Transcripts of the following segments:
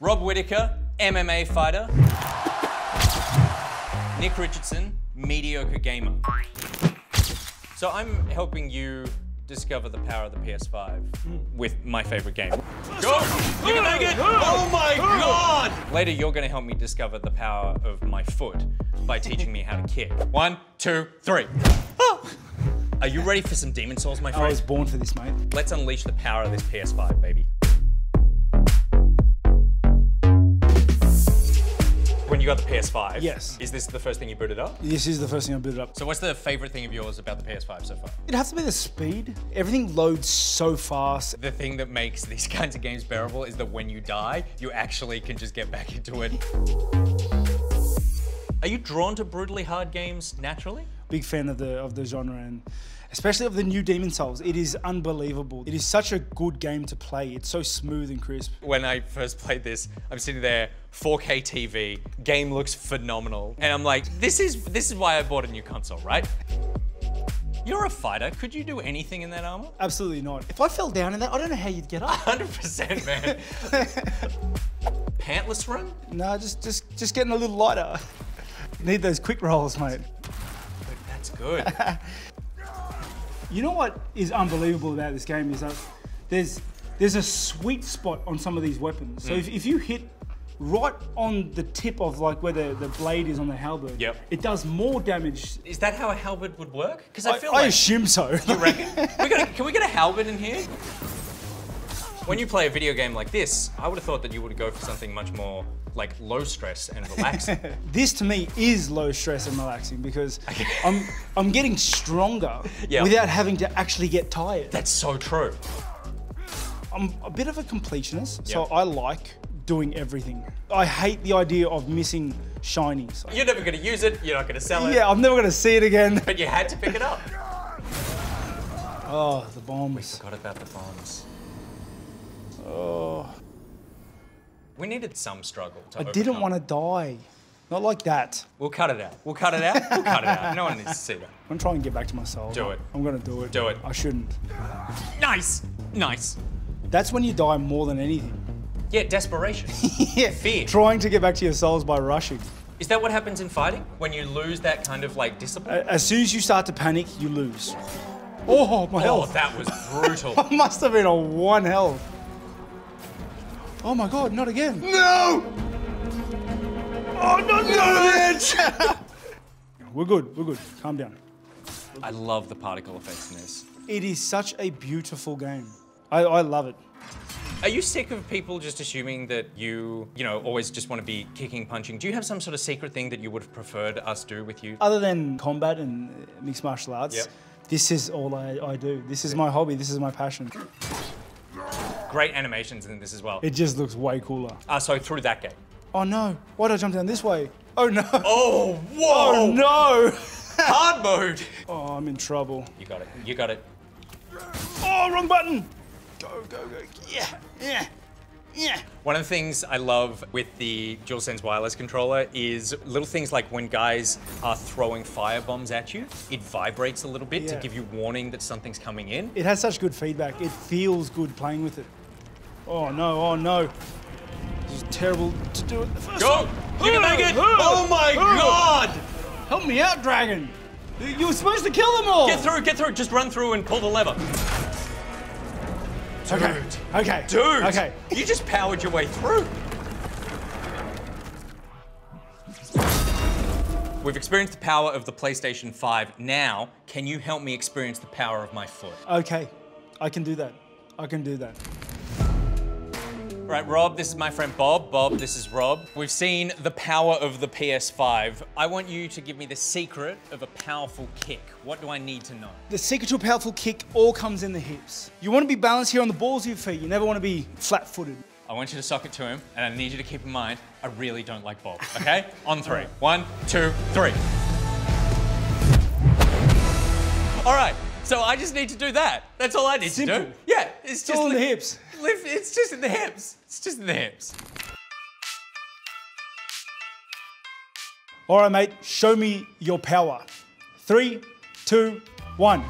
Rob Whittaker, MMA fighter. Nich Richardson, mediocre gamer. So I'm helping you discover the power of the PS5 with my favorite game. Go! You can make it! Oh my god! Later, you're gonna help me discover the power of my foot by teaching me how to kick. One, two, three. Ah! Are you ready for some Demon Souls, my friend? I was born for this, mate. Let's unleash the power of this PS5, baby. You got the PS5, Yes. is this the first thing you booted up? This is the first thing I booted up. So what's the favorite thing of yours about the PS5 so far? It has to be the speed. Everything loads so fast. The thing that makes these kinds of games bearable is that when you die, you actually can just get back into it. Are you drawn to brutally hard games naturally? Big fan of the of the genre and especially of the new Demon Souls. It is unbelievable. It is such a good game to play. It's so smooth and crisp. When I first played this, I'm sitting there, 4K TV, game looks phenomenal, and I'm like, this is this is why I bought a new console, right? You're a fighter. Could you do anything in that armor? Absolutely not. If I fell down in that, I don't know how you'd get up. 100%, man. Pantless run? no, just just just getting a little lighter. Need those quick rolls, mate. That's good. You know what is unbelievable about this game is that there's there's a sweet spot on some of these weapons. Mm. So if, if you hit right on the tip of like where the, the blade is on the halberd, Yep. it does more damage. Is that how a halberd would work? Because I I, feel I like assume so. you reckon. We got a, can we get a halberd in here? When you play a video game like this, I would have thought that you would go for something much more like low stress and relaxing. this to me is low stress and relaxing because I'm I'm getting stronger Yeah. without having to actually get tired. That's so true. I'm a bit of a completionist, so I like doing everything. I hate the idea of missing shinies. You're never going to use it. You're not going to sell it. Yeah, I'm never gonna see it again. But you had to pick it up. Oh, the bombs. Forgot about the bombs. Oh, We needed some struggle. To I didn't want to die. Not like that. We'll cut it out. We'll cut it out. We'll cut it out. No one needs to see that. I'm trying to get back to my soul. Do it. I'm gonna do it. Do it. I shouldn't. Nice. Nice. That's when you die more than anything. Yeah, desperation. yeah. Fear. Trying to get back to your souls by rushing. Is that what happens in fighting? When you lose that kind of like discipline? As soon as you start to panic, you lose. Oh, oh my oh, health. that was brutal. Must have been a one health. Oh my god, not again. no! Oh, not no, We're good, we're good. Calm down. I love the particle effects in this. It is such a beautiful game. I, I love it. Are you sick of people just assuming that you, you know, always just want to be kicking, punching? Do you have some sort of secret thing that you would have preferred us do with you? Other than combat and mixed martial arts, Yep. this is all I, I do. This is my hobby, this is my passion. Great animations in this as well. It just looks way cooler. Uh, so through that gate. Oh no, why did I jump down this way? Oh no. Oh, whoa! Oh no! Hard mode! Oh, I'm in trouble. You got it. You got it. Oh, wrong button! Go, go, go. Yeah, yeah, yeah. One of the things I love with the DualSense wireless controller is little things like when guys are throwing fire bombs at you, it vibrates a little bit to give you warning that something's coming in. It has such good feedback. It feels good playing with it. Oh no, oh no. This is terrible to do it the first Go! time. You can make it! Oh my god! Help me out, dragon! You were supposed to kill them all! Get through, get through, just run through and pull the lever. Okay, okay. Dude! Okay. You just powered your way through. We've experienced the power of the PlayStation 5. Now, can you help me experience the power of my foot? Okay, I can do that. I can do that. Right, Rob, this is my friend Bob. Bob, this is Rob. We've seen the power of the PS5. I want you to give me the secret of a powerful kick. What do I need to know? The secret to a powerful kick all comes in the hips. You want to be balanced here on the balls of your feet. You never want to be flat-footed. I want you to sock it to him, and I need you to keep in mind, I really don't like Bob, okay? On three. One, two, three. All right, so I just need to do that. That's all I need to do. Simple. Yeah, it's just all in the hips. Lift- it's just in the hips. It's just in the hips. All right, mate, show me your power. Three, two, one.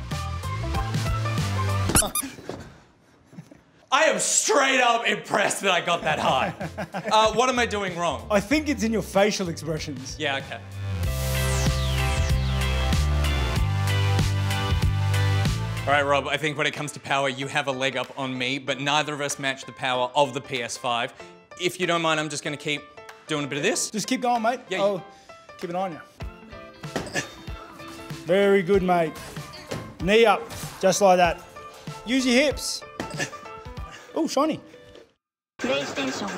I am straight up impressed that I got that high. Uh, what am I doing wrong? I think it's in your facial expressions. Yeah, okay. All right, Rob, I think when it comes to power, you have a leg up on me, but neither of us match the power of the PS5. If you don't mind, I'm just gonna keep doing a bit of this. Just keep going, mate. Yeah, I'll keep an eye on you. Very good, mate. Knee up, just like that. Use your hips. oh, shiny. PlayStation.